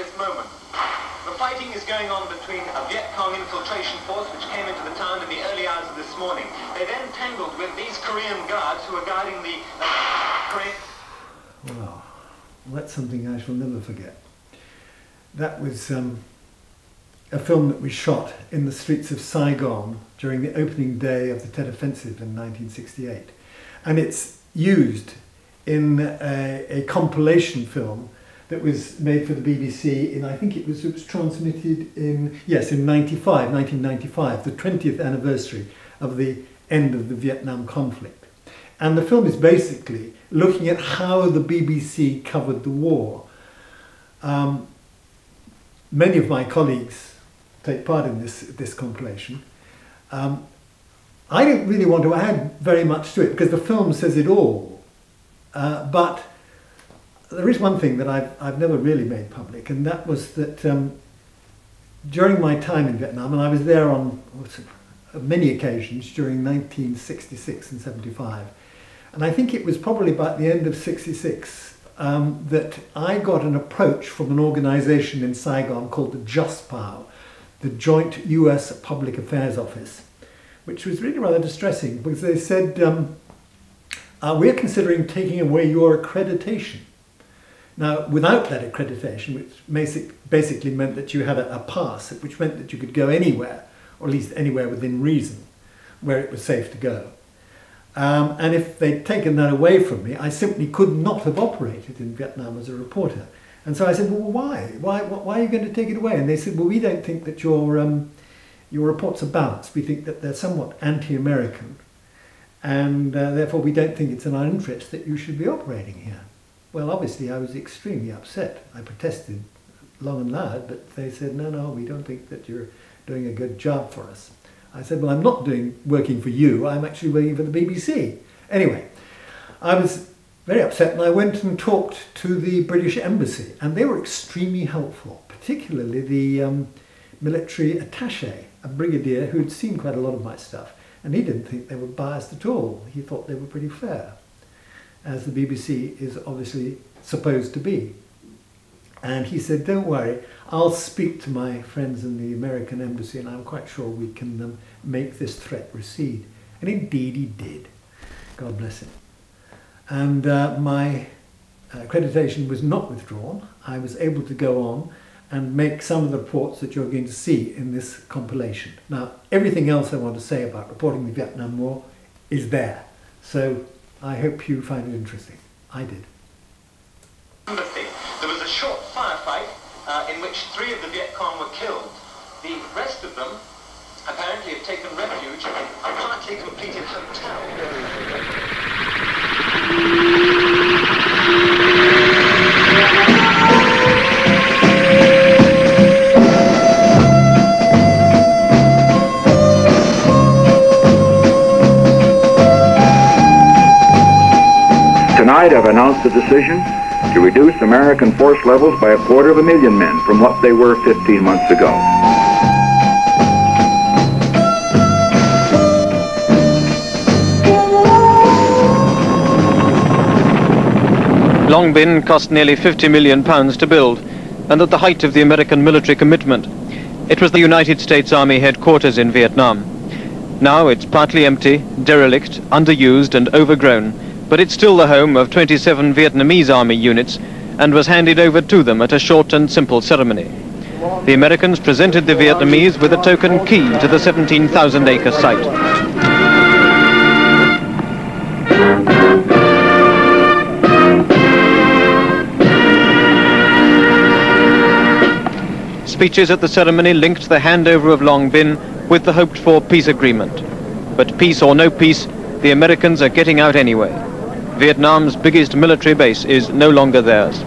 this moment. The fighting is going on between a Viet Cong infiltration force which came into the town in the early hours of this morning. They then tangled with these Korean guards who were guarding the uh, Korean... Wow, that's something I shall never forget. That was um, a film that we shot in the streets of Saigon during the opening day of the Tet Offensive in 1968. And it's used in a, a compilation film that was made for the BBC in, I think it was, it was transmitted in, yes, in 95, 1995, the 20th anniversary of the end of the Vietnam conflict. And the film is basically looking at how the BBC covered the war. Um, many of my colleagues take part in this, this compilation. Um, I don't really want to add very much to it because the film says it all. Uh, but there is one thing that I've, I've never really made public, and that was that um, during my time in Vietnam, and I was there on many occasions during 1966 and 75, and I think it was probably about the end of 66 um, that I got an approach from an organization in Saigon called the JUSPAO, the Joint US Public Affairs Office, which was really rather distressing because they said, um, uh, we're considering taking away your accreditation. Now, without that accreditation, which basically meant that you had a, a pass, which meant that you could go anywhere, or at least anywhere within reason, where it was safe to go. Um, and if they'd taken that away from me, I simply could not have operated in Vietnam as a reporter. And so I said, well, why? Why, why are you going to take it away? And they said, well, we don't think that your, um, your reports are balanced. We think that they're somewhat anti-American. And uh, therefore, we don't think it's in our interest that you should be operating here. Well, obviously, I was extremely upset. I protested long and loud, but they said, no, no, we don't think that you're doing a good job for us. I said, well, I'm not doing working for you. I'm actually working for the BBC. Anyway, I was very upset and I went and talked to the British Embassy and they were extremely helpful, particularly the um, military attaché, a brigadier who'd seen quite a lot of my stuff and he didn't think they were biased at all. He thought they were pretty fair, as the BBC is obviously supposed to be. And he said, don't worry, I'll speak to my friends in the American embassy and I'm quite sure we can um, make this threat recede. And indeed he did. God bless him. And uh, my accreditation was not withdrawn. I was able to go on and make some of the reports that you're going to see in this compilation. Now, everything else I want to say about reporting the Vietnam War is there. So I hope you find it interesting. I did. There was a short firefight uh, in which three of the Viet Cong were killed. The rest of them apparently have taken refuge in a partly completed hotel. Tonight I've announced the decision to reduce American force levels by a quarter of a million men from what they were 15 months ago. Long Binh cost nearly 50 million pounds to build, and at the height of the American military commitment. It was the United States Army headquarters in Vietnam. Now it's partly empty, derelict, underused and overgrown, but it's still the home of 27 Vietnamese Army units and was handed over to them at a short and simple ceremony. The Americans presented the Vietnamese with a token key to the 17,000 acre site. Speeches at the ceremony linked the handover of Long Binh with the hoped-for peace agreement. But peace or no peace, the Americans are getting out anyway. Vietnam's biggest military base is no longer theirs.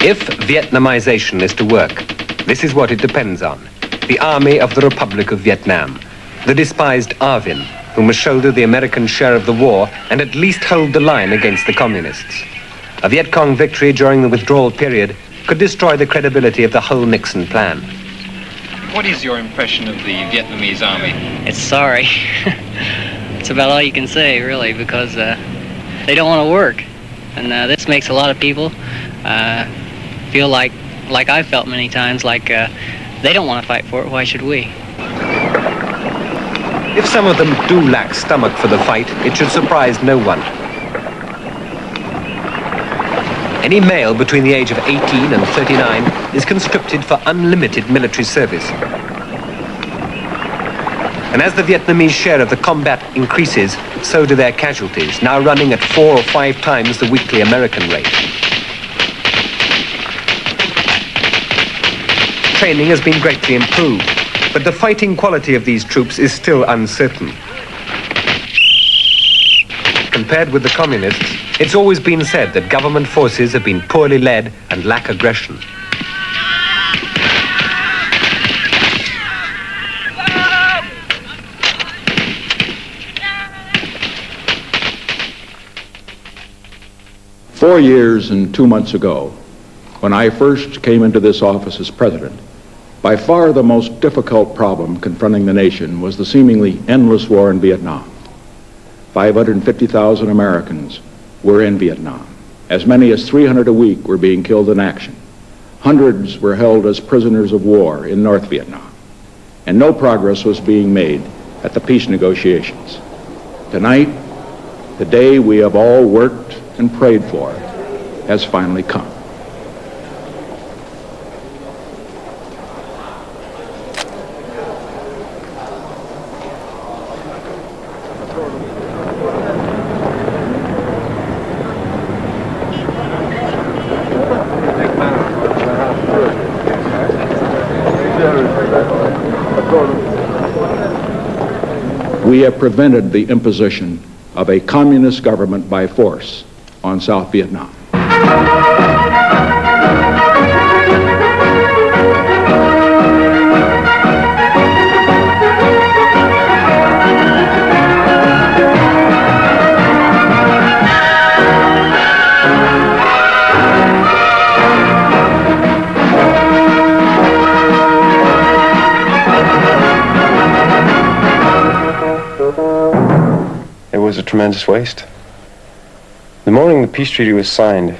If Vietnamization is to work, this is what it depends on the Army of the Republic of Vietnam, the despised ARVN, who must shoulder the American share of the war and at least hold the line against the communists. A Viet Cong victory during the withdrawal period could destroy the credibility of the whole Nixon plan. What is your impression of the Vietnamese army? It's sorry. it's about all you can say, really, because uh, they don't want to work. And uh, this makes a lot of people uh, feel like, like I felt many times, like uh, they don't want to fight for it. Why should we? If some of them do lack stomach for the fight, it should surprise no one. Any male between the age of 18 and 39 is conscripted for unlimited military service. And as the Vietnamese share of the combat increases, so do their casualties, now running at four or five times the weekly American rate. Training has been greatly improved, but the fighting quality of these troops is still uncertain. Compared with the communists, it's always been said that government forces have been poorly led and lack aggression. Four years and two months ago, when I first came into this office as president, by far the most difficult problem confronting the nation was the seemingly endless war in Vietnam. 550,000 Americans were in Vietnam. As many as 300 a week were being killed in action. Hundreds were held as prisoners of war in North Vietnam. And no progress was being made at the peace negotiations. Tonight, the day we have all worked and prayed for has finally come. We have prevented the imposition of a communist government by force on South Vietnam. Tremendous waste. The morning the peace treaty was signed,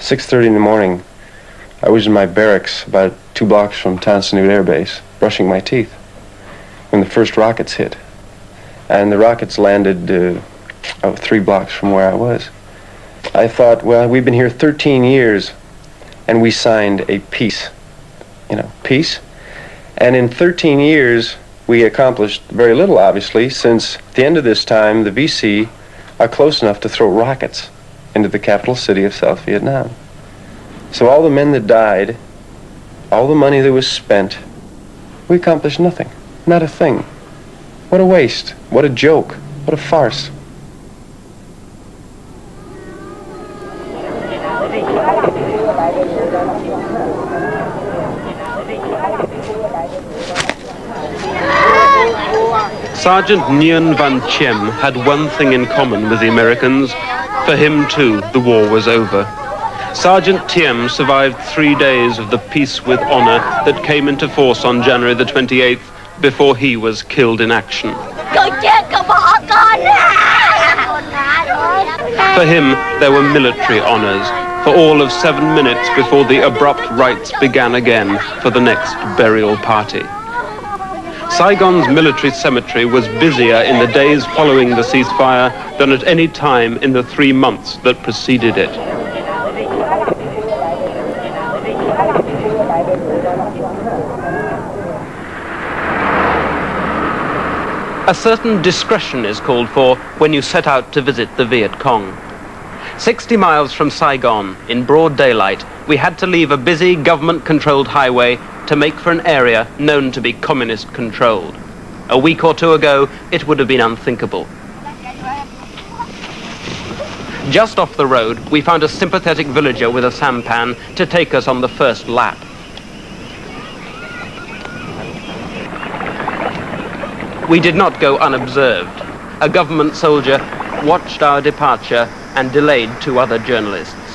6.30 in the morning, I was in my barracks about two blocks from Tan Son Nhut Air Base, brushing my teeth, when the first rockets hit. And the rockets landed uh, three blocks from where I was. I thought, well, we've been here 13 years, and we signed a peace. You know, peace. And in 13 years, we accomplished very little, obviously, since at the end of this time, the VC are close enough to throw rockets into the capital city of South Vietnam. So all the men that died, all the money that was spent, we accomplished nothing. Not a thing. What a waste. What a joke. What a farce. Sergeant Nguyen Van Chiem had one thing in common with the Americans. For him, too, the war was over. Sergeant Thiem survived three days of the peace with honor that came into force on January the 28th before he was killed in action. For him, there were military honors for all of seven minutes before the abrupt rites began again for the next burial party. Saigon's military cemetery was busier in the days following the ceasefire than at any time in the three months that preceded it. A certain discretion is called for when you set out to visit the Viet Cong. 60 miles from Saigon, in broad daylight, we had to leave a busy government-controlled highway to make for an area known to be communist-controlled. A week or two ago, it would have been unthinkable. Just off the road, we found a sympathetic villager with a sampan to take us on the first lap. We did not go unobserved. A government soldier watched our departure and delayed two other journalists.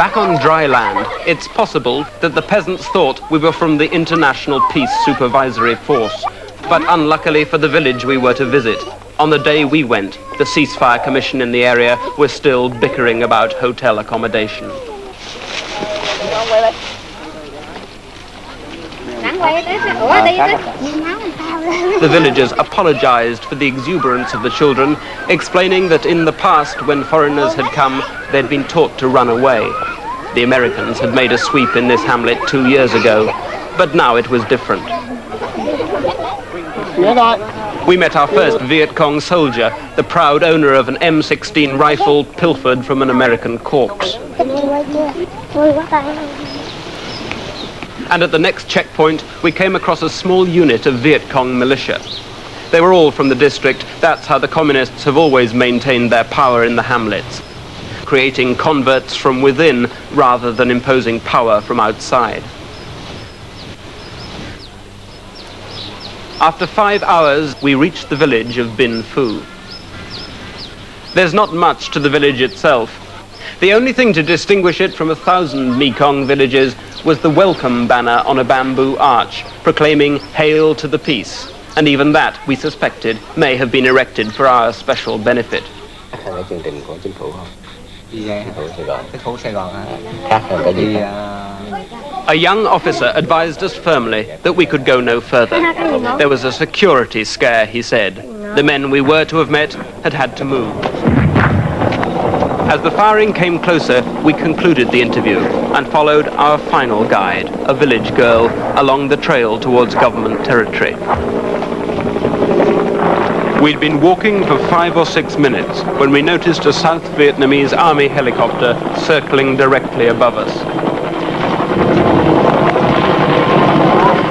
Back on dry land, it's possible that the peasants thought we were from the International Peace Supervisory Force. But unluckily for the village we were to visit, on the day we went, the ceasefire commission in the area was still bickering about hotel accommodation. Ah, the villagers apologized for the exuberance of the children, explaining that in the past, when foreigners had come, they'd been taught to run away. The Americans had made a sweep in this hamlet two years ago, but now it was different. We met our first Viet Cong soldier, the proud owner of an M16 rifle pilfered from an American corpse. And at the next checkpoint, we came across a small unit of Viet Cong militia. They were all from the district. That's how the communists have always maintained their power in the hamlets, creating converts from within rather than imposing power from outside. After five hours, we reached the village of Bin Phu. There's not much to the village itself. The only thing to distinguish it from a thousand Mekong villages was the welcome banner on a bamboo arch, proclaiming Hail to the Peace. And even that, we suspected, may have been erected for our special benefit. A young officer advised us firmly that we could go no further. There was a security scare, he said. The men we were to have met had had to move. As the firing came closer, we concluded the interview and followed our final guide, a village girl, along the trail towards government territory. We'd been walking for five or six minutes when we noticed a South Vietnamese army helicopter circling directly above us.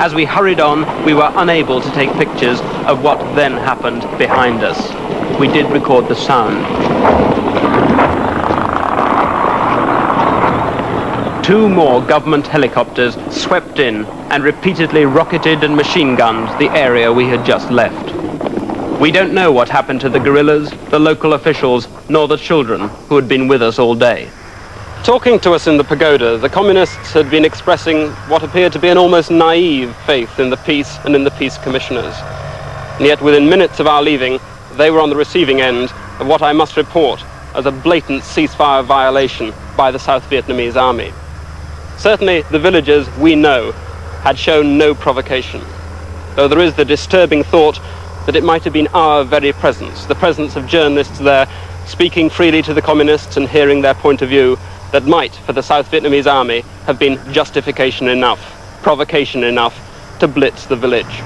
As we hurried on, we were unable to take pictures of what then happened behind us. We did record the sound. Two more government helicopters swept in and repeatedly rocketed and machine gunned the area we had just left. We don't know what happened to the guerrillas, the local officials, nor the children who had been with us all day. Talking to us in the pagoda, the communists had been expressing what appeared to be an almost naive faith in the peace and in the peace commissioners. And yet within minutes of our leaving, they were on the receiving end of what I must report as a blatant ceasefire violation by the South Vietnamese army. Certainly, the villagers, we know, had shown no provocation, though there is the disturbing thought that it might have been our very presence, the presence of journalists there, speaking freely to the communists and hearing their point of view, that might, for the South Vietnamese army, have been justification enough, provocation enough, to blitz the village.